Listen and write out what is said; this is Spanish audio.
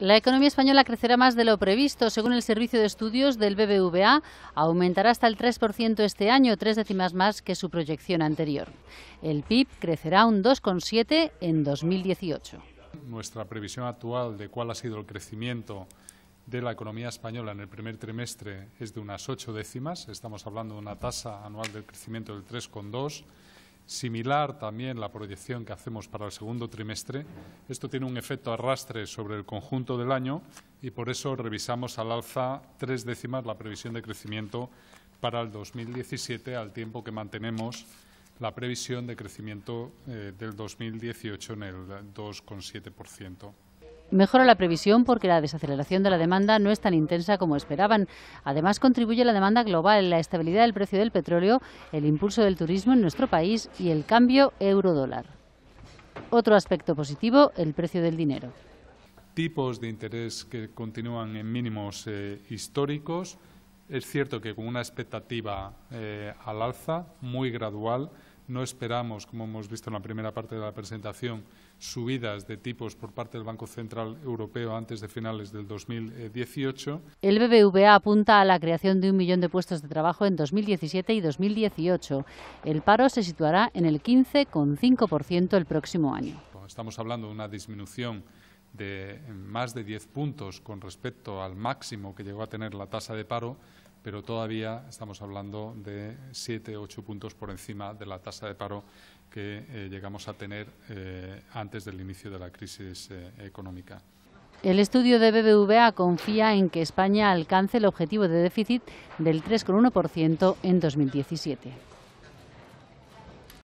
La economía española crecerá más de lo previsto. Según el Servicio de Estudios del BBVA, aumentará hasta el 3% este año, tres décimas más que su proyección anterior. El PIB crecerá un 2,7 en 2018. Nuestra previsión actual de cuál ha sido el crecimiento de la economía española en el primer trimestre es de unas ocho décimas. Estamos hablando de una tasa anual de crecimiento del 3,2 Similar también la proyección que hacemos para el segundo trimestre. Esto tiene un efecto arrastre sobre el conjunto del año y por eso revisamos al alza tres décimas la previsión de crecimiento para el 2017, al tiempo que mantenemos la previsión de crecimiento eh, del 2018 en el 2,7%. Mejora la previsión porque la desaceleración de la demanda no es tan intensa como esperaban. Además, contribuye la demanda global, la estabilidad del precio del petróleo, el impulso del turismo en nuestro país y el cambio euro-dólar. Otro aspecto positivo, el precio del dinero. Tipos de interés que continúan en mínimos eh, históricos. Es cierto que con una expectativa eh, al alza, muy gradual, no esperamos, como hemos visto en la primera parte de la presentación, subidas de tipos por parte del Banco Central Europeo antes de finales del 2018. El BBVA apunta a la creación de un millón de puestos de trabajo en 2017 y 2018. El paro se situará en el 15,5% el próximo año. Estamos hablando de una disminución de más de 10 puntos con respecto al máximo que llegó a tener la tasa de paro, pero todavía estamos hablando de 7, 8 puntos por encima de la tasa de paro que eh, llegamos a tener eh, antes del inicio de la crisis eh, económica. El estudio de BBVA confía en que España alcance el objetivo de déficit del 3,1% en 2017.